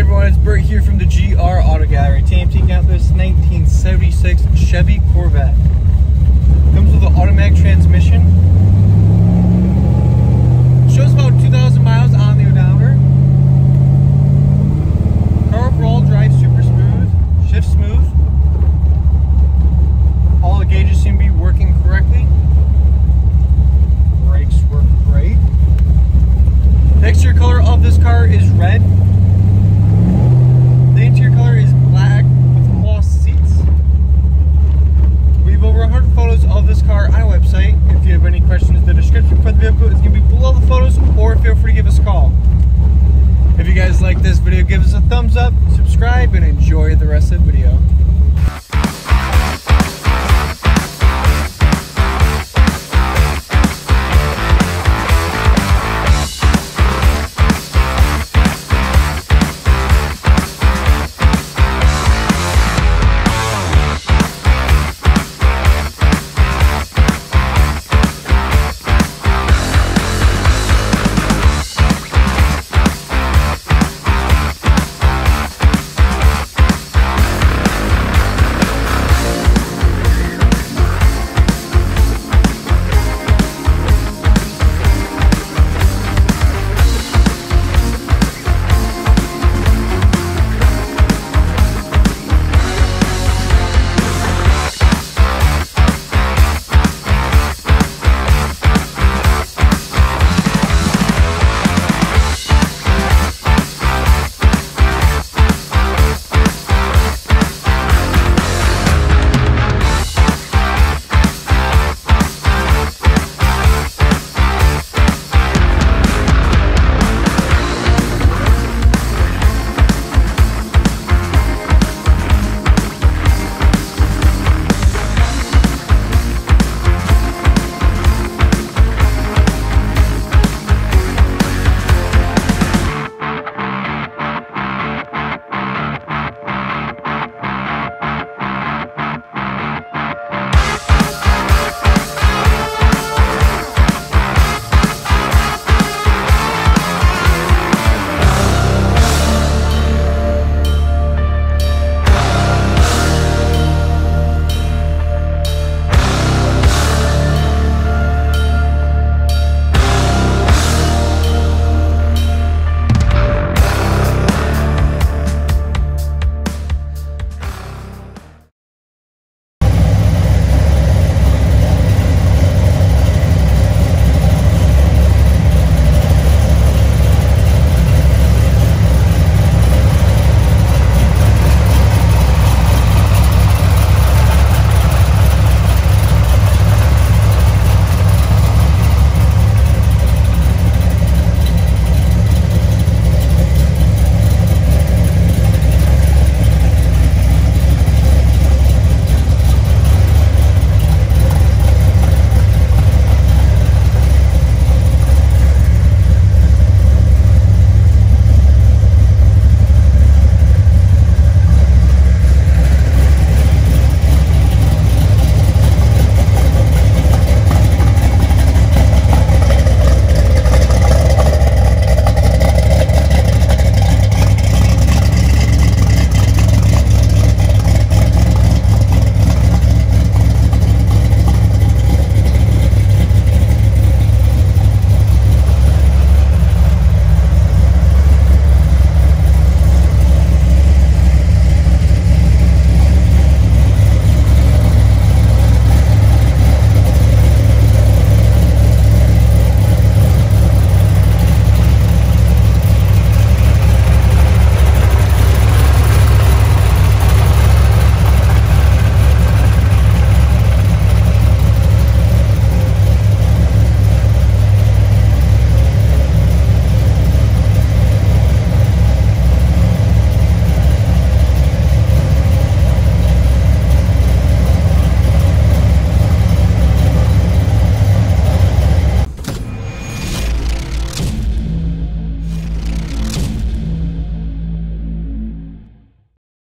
everyone, it's Bert here from the GR Auto Gallery. TMT Campus 1976 Chevy Corvette. Comes with an automatic transmission. Shows about 2,000 miles on the odometer. Car overall drives super smooth, shifts smooth. All the gauges seem to be working correctly. Brakes work great. Exterior color of this car is red. The interior color is black with cloth seats. We have over 100 photos of this car on our website. If you have any questions, the vehicle is going to be below the photos, or feel free to give us a call. If you guys like this video, give us a thumbs up, subscribe, and enjoy the rest of the video.